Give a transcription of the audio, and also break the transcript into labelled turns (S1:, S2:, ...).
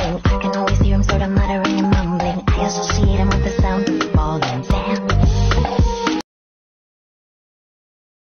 S1: I can always hear him sort of muttering and mumbling. I associate him with the sound.